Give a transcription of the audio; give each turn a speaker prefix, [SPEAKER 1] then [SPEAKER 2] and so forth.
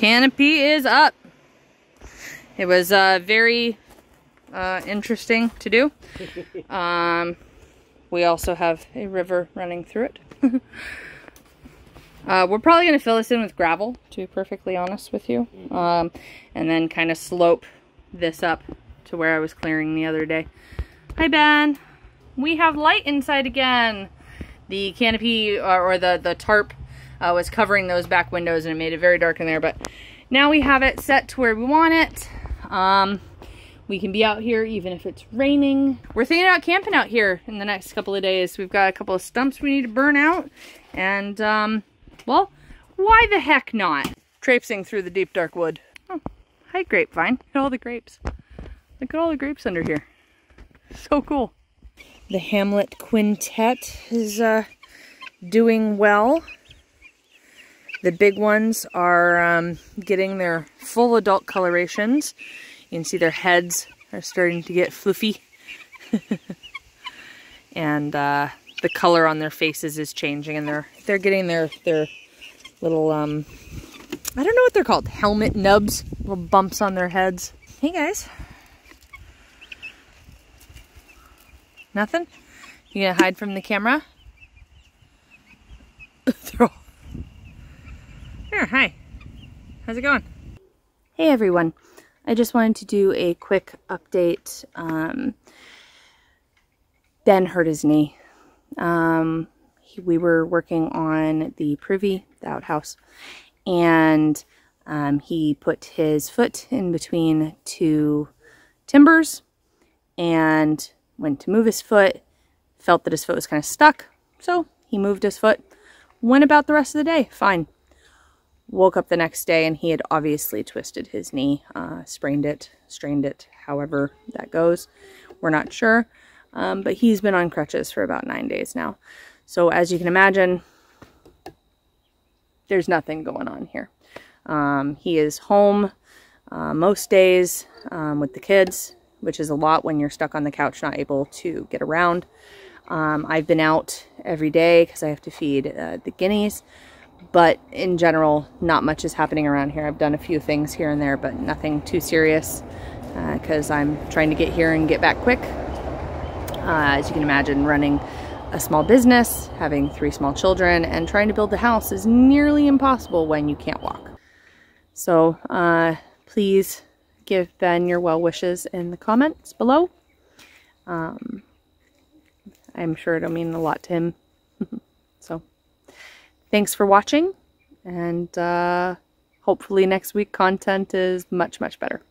[SPEAKER 1] Canopy is up. It was uh, very uh, interesting to do. Um, we also have a river running through it. uh, we're probably going to fill this in with gravel, to be perfectly honest with you. Um, and then kind of slope this up to where I was clearing the other day. Hi, Ben. We have light inside again. The canopy or, uh, or the, the tarp uh, was covering those back windows and it made it very dark in there. But now we have it set to where we want it. Um, we can be out here even if it's raining. We're thinking about camping out here in the next couple of days. We've got a couple of stumps we need to burn out. And, um, well, why the heck not? Traipsing through the deep dark wood. Oh, hi grapevine. Look at all the grapes. Look at all the grapes under here. So cool. The Hamlet Quintet is uh, doing well. The big ones are um, getting their full adult colorations. You can see their heads are starting to get fluffy. and uh, the color on their faces is changing and they're they're getting their their little um I don't know what they're called, helmet nubs, little bumps on their heads. Hey guys. Nothing? You gonna hide from the camera? Throw. Here, hi. How's it going? Hey everyone. I just wanted to do a quick update. Um, ben hurt his knee. Um, he, we were working on the privy, the outhouse, and um, he put his foot in between two timbers and went to move his foot, felt that his foot was kind of stuck, so he moved his foot, went about the rest of the day, fine. Woke up the next day and he had obviously twisted his knee, uh, sprained it, strained it, however that goes. We're not sure, um, but he's been on crutches for about nine days now. So as you can imagine, there's nothing going on here. Um, he is home uh, most days um, with the kids, which is a lot when you're stuck on the couch, not able to get around. Um, I've been out every day because I have to feed uh, the guineas but in general, not much is happening around here. I've done a few things here and there, but nothing too serious because uh, I'm trying to get here and get back quick. Uh, as you can imagine, running a small business, having three small children, and trying to build a house is nearly impossible when you can't walk. So uh, please give Ben your well wishes in the comments below. Um, I'm sure it'll mean a lot to him. so Thanks for watching, and uh, hopefully next week content is much, much better.